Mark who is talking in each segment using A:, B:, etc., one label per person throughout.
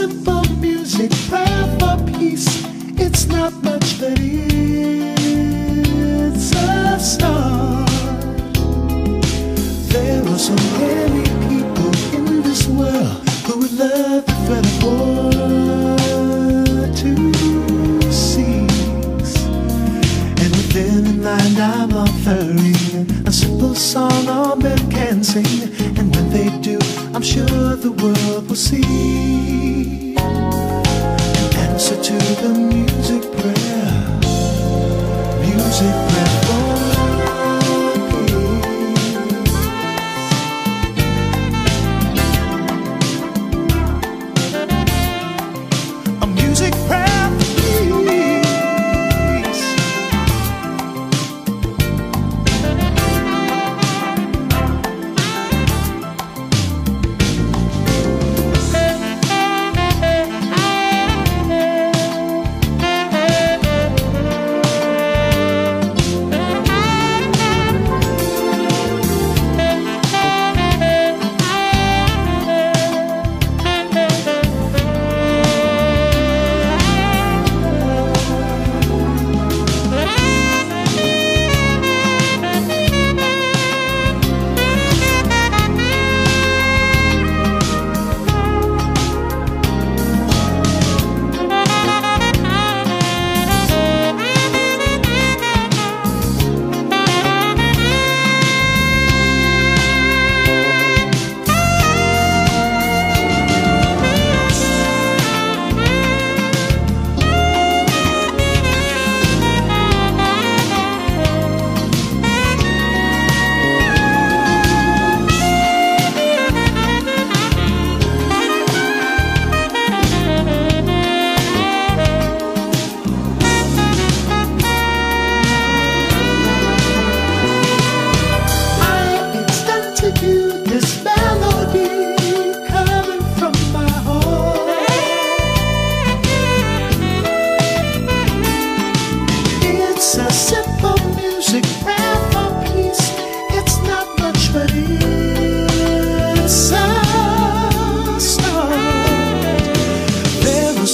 A: Simple music prayer for peace. It's not much, but it's a start. There are so many people in this world who would love the threat of war to. And within the mind I'm offering a simple song all men can sing. And when they do, I'm sure the world will see the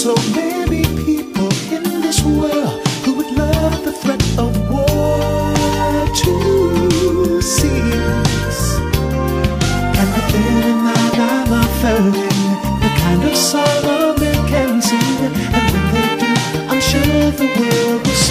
A: so many people in this world who would love the threat of war to cease. And within a night I'm offering the kind of all men can sing. And when they do, I'm sure the world will see